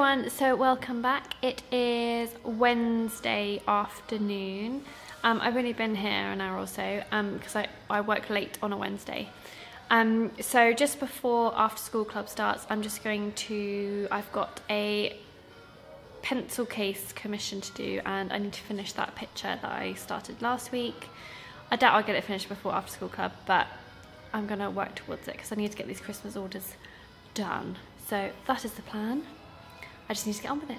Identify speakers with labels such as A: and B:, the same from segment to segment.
A: everyone, so welcome back. It is Wednesday afternoon. Um, I've only been here an hour or so because um, I, I work late on a Wednesday. Um, so just before after school club starts, I'm just going to, I've got a pencil case commission to do and I need to finish that picture that I started last week. I doubt I'll get it finished before after school club, but I'm gonna work towards it because I need to get these Christmas orders done. So that is the plan. I just need to get on with it.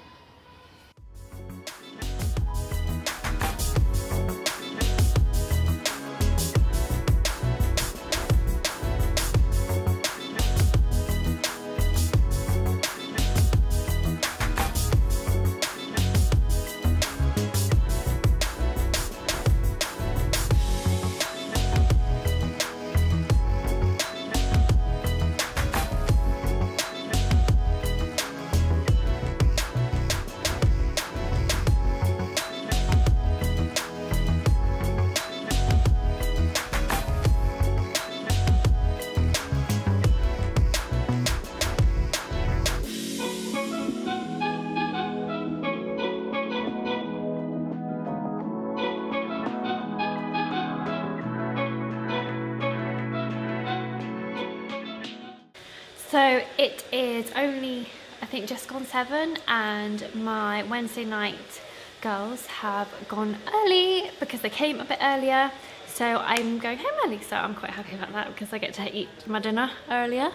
A: So it is only, I think, just gone seven, and my Wednesday night girls have gone early because they came a bit earlier. So I'm going home early, so I'm quite happy about that because I get to eat my dinner earlier.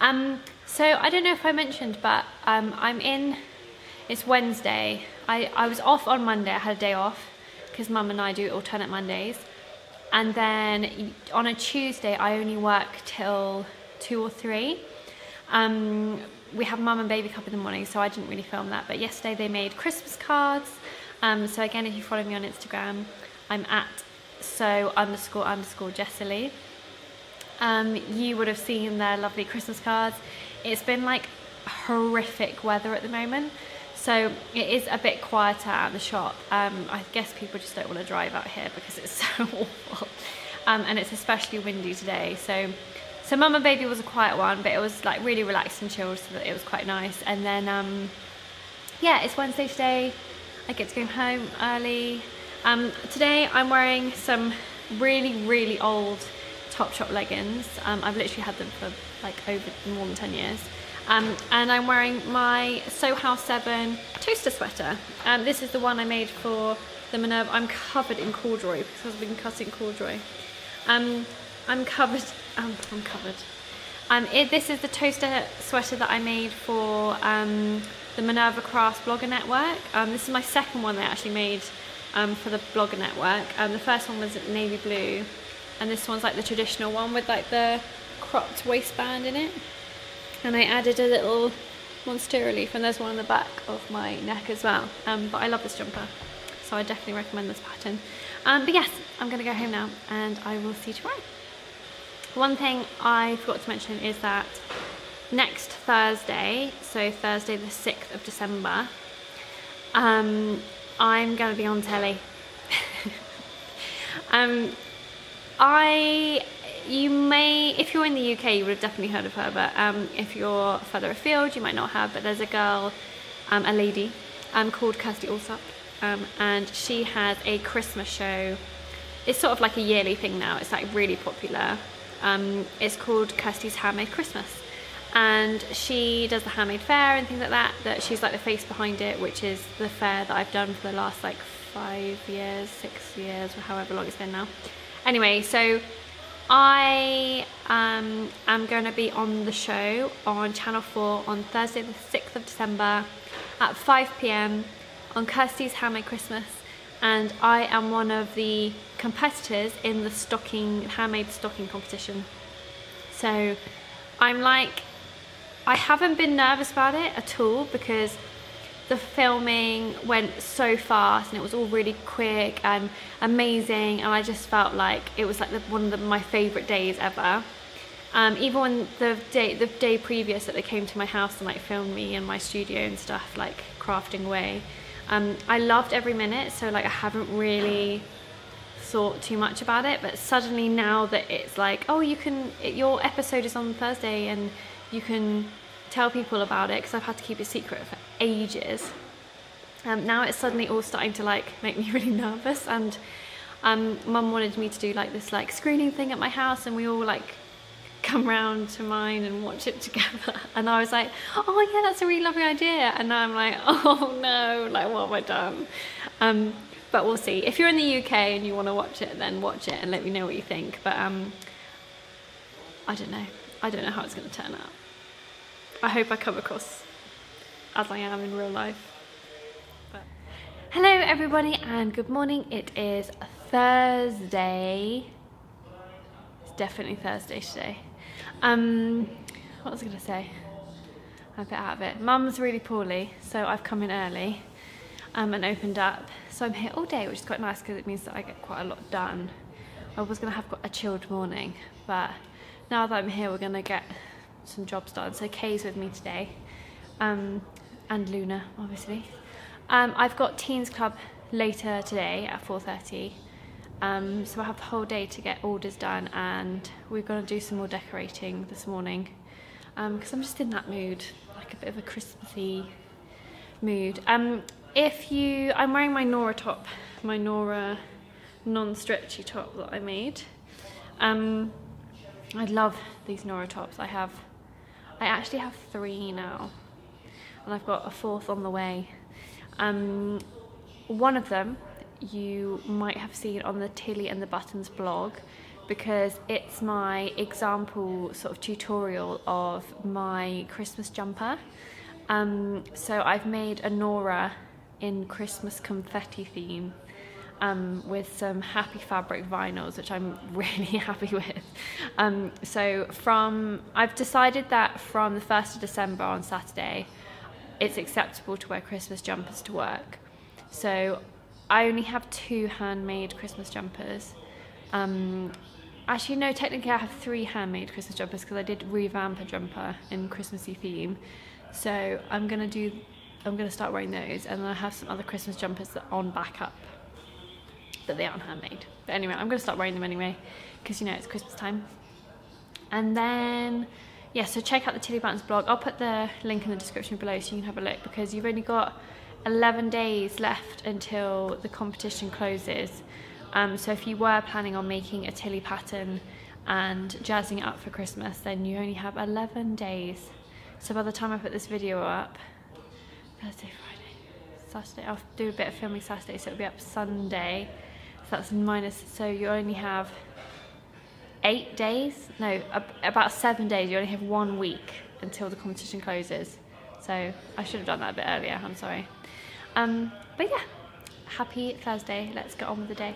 A: Um, so I don't know if I mentioned, but um, I'm in, it's Wednesday. I, I was off on Monday, I had a day off because mum and I do alternate Mondays. And then on a Tuesday, I only work till two or three. Um, we have mum and baby cup in the morning, Sew I didn't really film that. But yesterday they made Christmas cards. Um, so again, if you follow me on Instagram, I'm at so underscore underscore Jessalli. Um, you would have seen their lovely Christmas cards. It's been like horrific weather at the moment. So it is a bit quieter at the shop. Um, I guess people just don't want to drive out here because it's so awful. Um, and it's especially windy today. So so Mum and Baby was a quiet one, but it was like really relaxed and chilled, so that it was quite nice. And then, um, yeah, it's Wednesday today. I get to go home early. Um, today I'm wearing some really, really old Topshop leggings. Um, I've literally had them for like over more than 10 years. Um, and I'm wearing my Sew House 7 toaster sweater. Um, this is the one I made for the Minerva. I'm covered in corduroy because I've been cutting corduroy. Um, I'm covered, um, I'm covered. Um, it, this is the toaster sweater that I made for um, the Minerva Crafts Blogger Network. Um, this is my second one that I actually made um, for the Blogger Network. Um, the first one was navy blue, and this one's like the traditional one with like the cropped waistband in it. And I added a little monstera leaf, and there's one on the back of my neck as well. But I love this jumper, so I definitely recommend this pattern. but yes, I'm gonna go home now, and I will see you tomorrow. One thing I forgot to mention is that next Thursday, so Thursday the 6th of December, um, I'm going to be on telly. um, I, you may, if you're in the UK, you would have definitely heard of her, but um, if you're further afield, you might not have, but there's a girl, um, a lady, um, called Kirsty Allsopp, um, and she has a Christmas show. It's sort of like a yearly thing now, it's like really popular. Um, it's called Kirsty's Handmade Christmas. And she does the handmade fair and things like that that she's like the face behind it which is the fair that I've done for the last like five years six years or however long it's been now. Anyway so I um, am going to be on the show on Channel 4 on Thursday the 6th of December at 5pm on Kirsty's Handmade Christmas and I am one of the competitors in the stocking handmade stocking competition. So I'm like I haven't been nervous about it at all because the filming went so fast and it was all really quick and amazing and I just felt like it was like the, one of the, my favorite days ever. Um, even when the day the day previous that they came to my house and like filmed me in my studio and stuff like crafting away um, I loved every minute, so like I haven't really thought too much about it, but suddenly now that it's like, oh, you can, it, your episode is on Thursday and you can tell people about it, because I've had to keep it secret for ages. Um, now it's suddenly all starting to like make me really nervous and um, mum wanted me to do like this like screening thing at my house and we all like come round to mine and watch it together. And I was like oh yeah that's a really lovely idea. And now I'm like oh no like what have I done? Um, but we'll see. If you're in the UK and you want to watch it then watch it and let me know what you think. But um, I don't know. I don't know how it's going to turn out. I hope I come across as I am in real life. But. hello everybody and good morning. It is Thursday. It's definitely Thursday today um, what was I going to say? I'm a bit out of it. Mum's really poorly, so I've come in early um, and opened up. So I'm here all day, which is quite nice because it means that I get quite a lot done. I was going to have a chilled morning, but now that I'm here, we're going to get some jobs done. So Kay's with me today, um, and Luna, obviously. Um, I've got Teens Club later today at 4.30 um, so I have the whole day to get orders done and we're going to do some more decorating this morning because um, I'm just in that mood, like a bit of a Christmassy mood. Um, if you, I'm wearing my Nora top, my Nora non-stretchy top that I made. Um, I love these Nora tops. I have, I actually have three now and I've got a fourth on the way. Um, one of them you might have seen on the Tilly and the Buttons blog because it's my example sort of tutorial of my Christmas jumper. Um, so I've made a Nora in Christmas confetti theme um, with some happy fabric vinyls, which I'm really happy with. Um, so from, I've decided that from the 1st of December on Saturday, it's acceptable to wear Christmas jumpers to work. So I only have two handmade Christmas jumpers. Um, actually, no, technically I have three handmade Christmas jumpers because I did revamp a jumper in Christmassy theme. So I'm gonna do, I'm gonna start wearing those, and then I have some other Christmas jumpers that are on backup, but they aren't handmade. But anyway, I'm gonna start wearing them anyway because you know it's Christmas time. And then, yeah, so check out the Tilly Buttons blog. I'll put the link in the description below so you can have a look because you've only got 11 days left until the competition closes. Um, so if you were planning on making a Tilly pattern and jazzing it up for Christmas, then you only have 11 days. So by the time I put this video up, Thursday, Friday, Saturday, I'll do a bit of filming Saturday, so it'll be up Sunday. So that's minus, so you only have eight days, no, about seven days. You only have one week until the competition closes. So I should have done that a bit earlier, I'm sorry. Um, but yeah, happy Thursday. Let's get on with the day.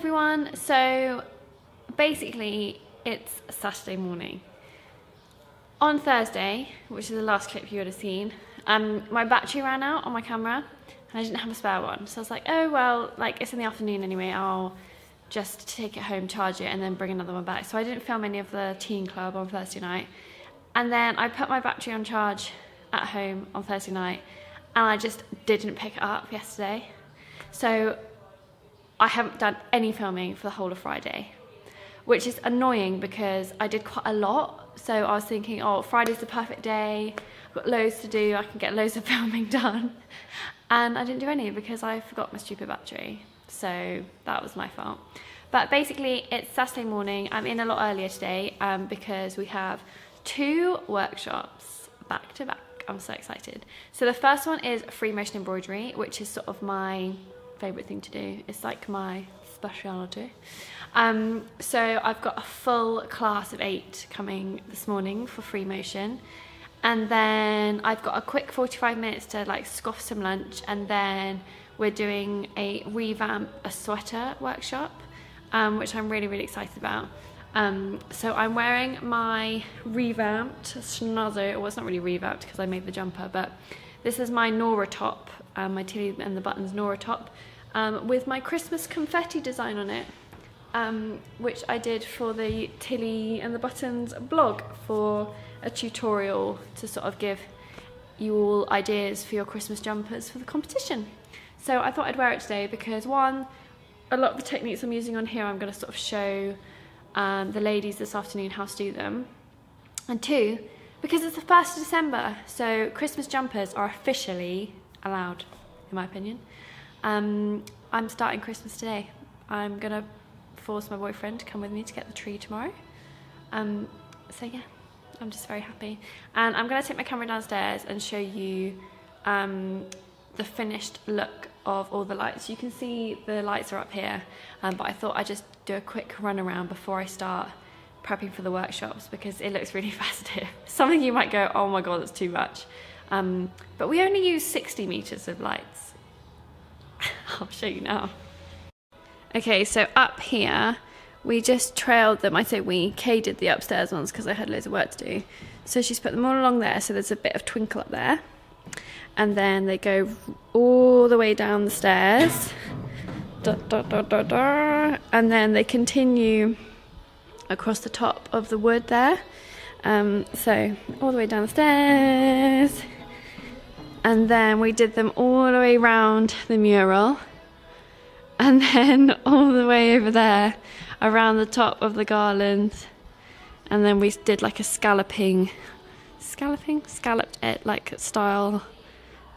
A: Everyone. So basically it's Saturday morning. On Thursday, which is the last clip you would have seen, um, my battery ran out on my camera and I didn't have a spare one. So I was like, oh well, like it's in the afternoon anyway, I'll just take it home, charge it and then bring another one back. So I didn't film any of the teen club on Thursday night. And then I put my battery on charge at home on Thursday night and I just didn't pick it up yesterday. So I haven't done any filming for the whole of Friday, which is annoying because I did quite a lot. So I was thinking, oh, Friday's the perfect day. I've got loads to do. I can get loads of filming done. And I didn't do any because I forgot my stupid battery. So that was my fault. But basically, it's Saturday morning. I'm in a lot earlier today um, because we have two workshops back to back. I'm so excited. So the first one is free motion embroidery, which is sort of my favourite thing to do. It's like my speciality. Um, so I've got a full class of eight coming this morning for free motion. And then I've got a quick 45 minutes to like scoff some lunch and then we're doing a revamp a sweater workshop, um, which I'm really, really excited about. Um, so I'm wearing my revamped schnozzer, well it's not really revamped because I made the jumper, but this is my Nora top, um, my Tilly and the Buttons Nora top, um, with my Christmas confetti design on it, um, which I did for the Tilly and the Buttons blog for a tutorial to sort of give you all ideas for your Christmas jumpers for the competition. So I thought I'd wear it today because one, a lot of the techniques I'm using on here I'm going to sort of show um, the ladies this afternoon how to do them. And two, because it's the 1st of December, so Christmas jumpers are officially allowed, in my opinion. Um, I'm starting Christmas today. I'm to force my boyfriend to come with me to get the tree tomorrow. Um, so yeah, I'm just very happy. And I'm to take my camera downstairs and show you um, the finished look of all the lights. You can see the lights are up here, um, but I thought I'd just do a quick run around before I start prepping for the workshops because it looks really festive. Something you might go, oh my god, that's too much. Um, but we only use 60 meters of lights. I'll show you now. Okay, so up here, we just trailed them. I say we, Kay did the upstairs ones because I had loads of work to do. So she's put them all along there, so there's a bit of twinkle up there. And then they go all the way down the stairs. Da, da, da, and then they continue across the top of the wood there. Um, so all the way down the stairs. And then we did them all the way around the mural. And then all the way over there around the top of the garland. And then we did like a scalloping, scalloping, scalloped it like style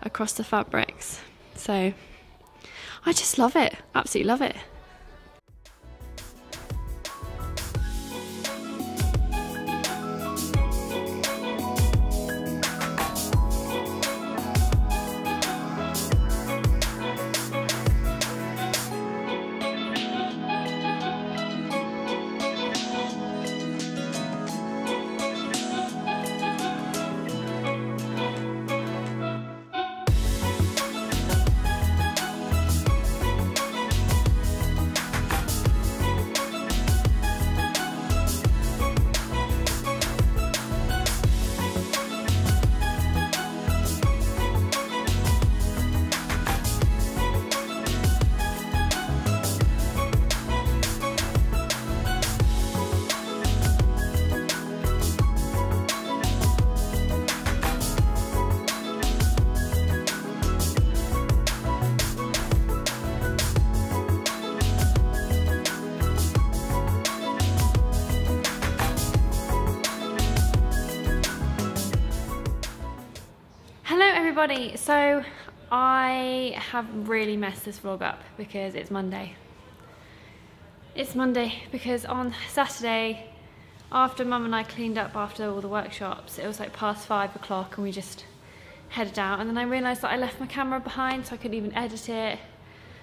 A: across the fabrics. So I just love it, absolutely love it. Everybody, so I have really messed this vlog up because it's Monday. It's Monday because on Saturday, after mum and I cleaned up after all the workshops, it was like past five o'clock and we just headed out and then I realised that I left my camera behind so I couldn't even edit it.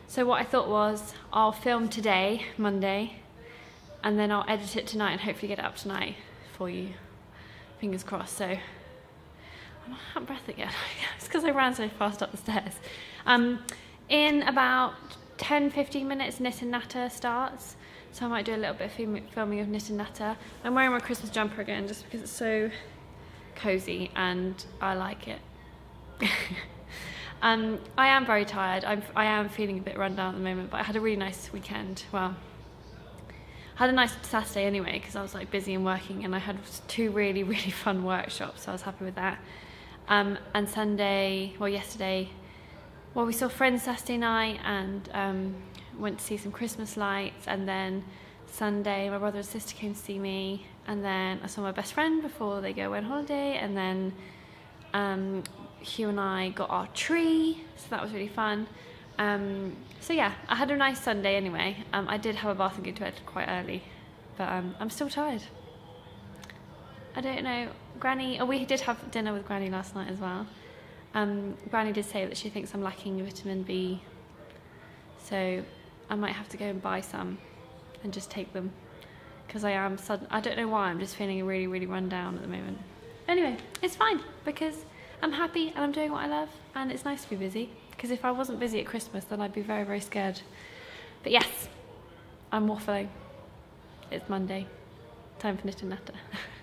A: So what I thought was, I'll film today, Monday, and then I'll edit it tonight and hopefully get it up tonight for you. Fingers crossed. So I'm out of breath again. it's because I ran so fast up the stairs. Um, in about 10 15 minutes, Knit and Natter starts. So I might do a little bit of filming of Knit and Natter. I'm wearing my Christmas jumper again just because it's so cozy and I like it. um, I am very tired. I'm, I am feeling a bit run down at the moment, but I had a really nice weekend. Well, I had a nice Saturday anyway because I was like busy and working and I had two really, really fun workshops, so I was happy with that. Um, and Sunday, well yesterday, well we saw friends Saturday night and um, went to see some Christmas lights. And then Sunday my brother and sister came to see me. And then I saw my best friend before they go on holiday. And then um, Hugh and I got our tree. So that was really fun. Um, so yeah I had a nice Sunday anyway. Um, I did have a bath and go to bed quite early but um, I'm still tired I don't know. Granny oh we did have dinner with Granny last night as well. Um, Granny did say that she thinks I'm lacking vitamin B. So I might have to go and buy some and just take them. Because I am sudden I don't know why I'm just feeling really really run down at the moment. Anyway it's fine because I'm happy and I'm doing what I love and it's nice to be busy. Because if I wasn't busy at Christmas then I'd be very very scared. But yes I'm waffling. It's Monday. Time for knit and natter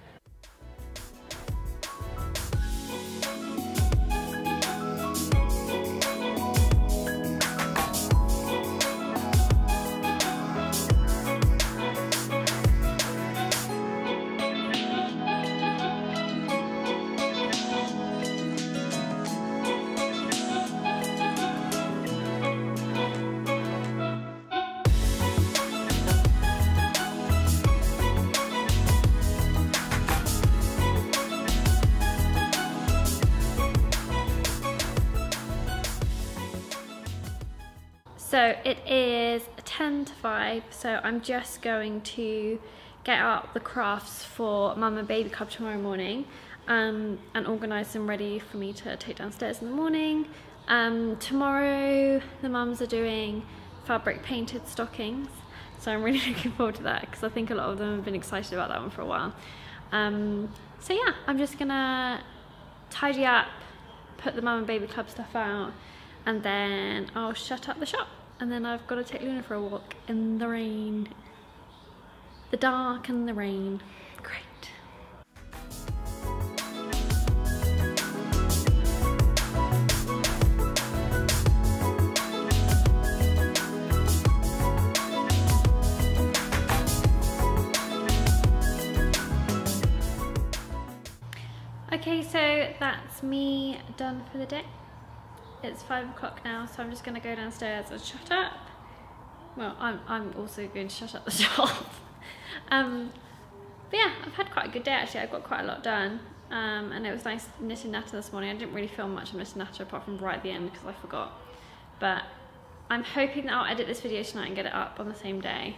A: So it is 10 to 5, so I'm just going to get out the crafts for Mum and Baby Club tomorrow morning um, and organise them ready for me to take downstairs in the morning. Um, tomorrow the mums are doing fabric painted stockings, so I'm really looking forward to that because I think a lot of them have been excited about that one for a while. Um, so yeah, I'm just gonna tidy up, put the Mum and Baby Club stuff out, and then I'll shut up the shop and then I've got to take Luna for a walk in the rain. The dark and the rain. Great. Okay, so that's me done for the day. It's five o'clock now, so I'm just gonna go downstairs and shut up. Well, I'm, I'm also going to shut up the shop. um, but yeah, I've had quite a good day actually. I got quite a lot done. Um, and it was nice knitting natter this morning. I didn't really film much of knitting natter apart from right at the end because I forgot. But I'm hoping that I'll edit this video tonight and get it up on the same day.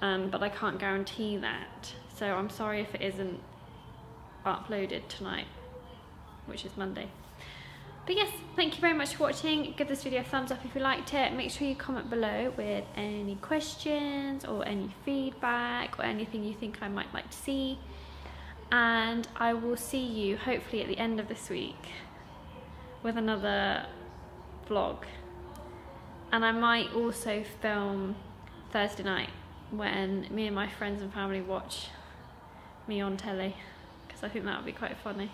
A: Um, but I can't guarantee that. So I'm sorry if it isn't uploaded tonight, which is Monday. But yes, thank you very much for watching. Give this video a thumbs up if you liked it. Make sure you comment below with any questions or any feedback or anything you think I might like to see. And I will see you hopefully at the end of this week with another vlog. And I might also film Thursday night when me and my friends and family watch me on telly because I think that would be quite funny.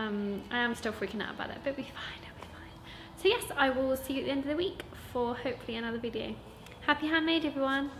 A: Um, I am still freaking out about it, but it'll be fine, it'll be fine. So yes, I will see you at the end of the week for hopefully another video. Happy handmade everyone!